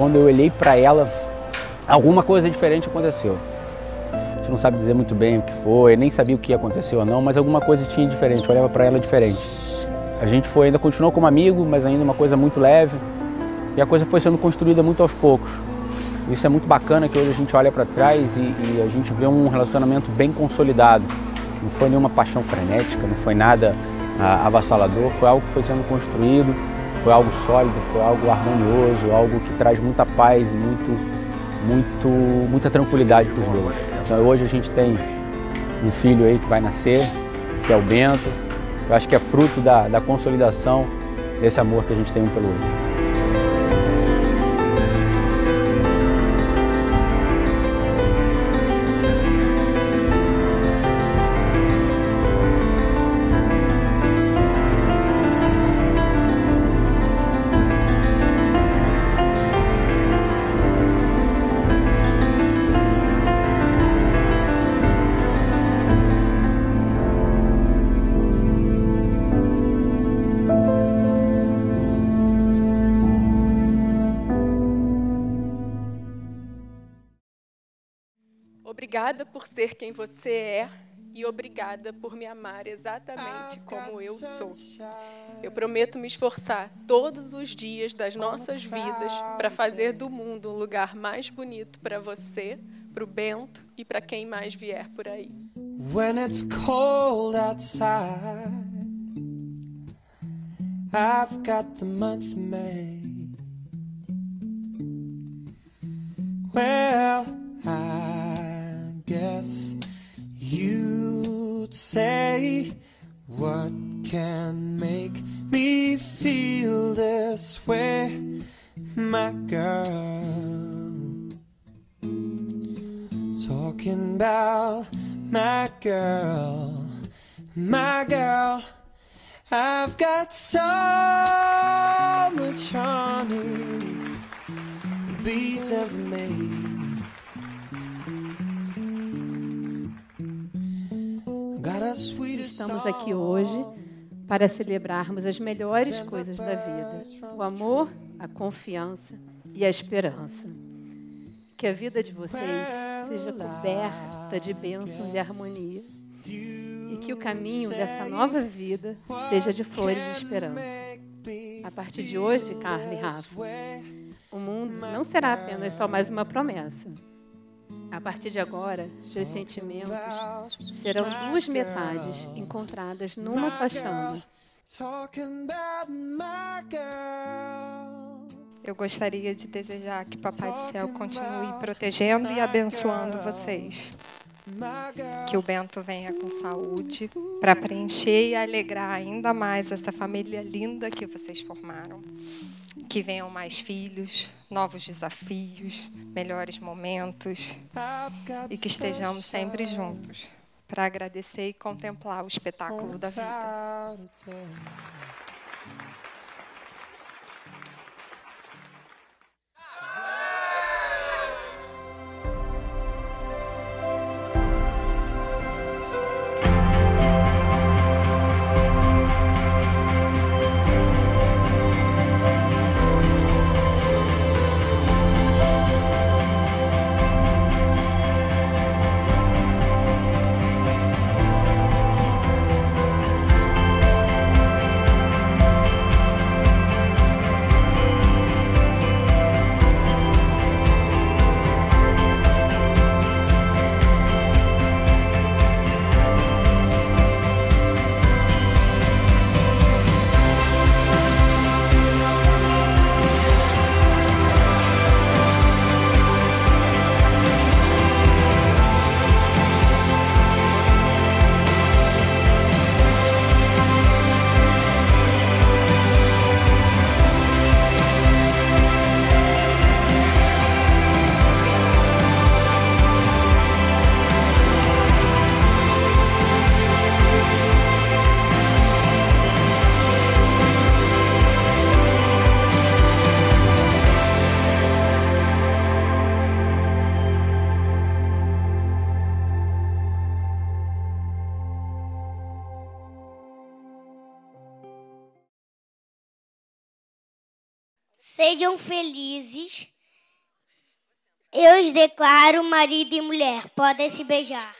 quando eu olhei para ela, alguma coisa diferente aconteceu. A gente não sabe dizer muito bem o que foi, nem sabia o que aconteceu ou não, mas alguma coisa tinha diferente, eu olhava para ela diferente. A gente foi, ainda continuou como amigo, mas ainda uma coisa muito leve. E a coisa foi sendo construída muito aos poucos. Isso é muito bacana que hoje a gente olha para trás e, e, a gente vê um relacionamento bem consolidado. Não foi nenhuma paixão frenética, não foi nada ah, avassalador, foi algo que foi sendo construído, foi algo sólido, foi algo harmonioso, algo que traz muita paz e muito, muito, muita tranquilidade para os dois. Então hoje a gente tem um filho aí que vai nascer, que é o Bento. Eu acho que é fruto da, da consolidação desse amor que a gente tem um pelo outro. Obrigada por ser quem você é e obrigada por me amar exatamente como eu sou. Eu prometo me esforçar todos os dias das nossas vidas para fazer do mundo um lugar mais bonito para você, para o Bento e para quem mais vier por aí. When it's cold outside, I've got the month of May. You'd say what can make me feel this way, my girl. Talking about my girl, my girl. I've got so much honey, bees ever made. Estamos aqui hoje para celebrarmos as melhores coisas da vida: o amor, a confiança e a esperança. Que a vida de vocês seja coberta de bênçãos e harmonia. E que o caminho dessa nova vida seja de flores e esperança. A partir de hoje, Carla e Rafa, o mundo não será apenas só mais uma promessa a partir de agora, seus sentimentos serão duas metades encontradas numa só chama. Eu gostaria de desejar que Papai do Céu continue protegendo e abençoando vocês. Que o Bento venha com saúde para preencher e alegrar ainda mais essa família linda que vocês formaram que venham mais filhos, novos desafios, melhores momentos e que estejamos sempre juntos para agradecer e contemplar o espetáculo da vida. Sejam felizes. Eu os declaro marido e mulher. Podem se beijar.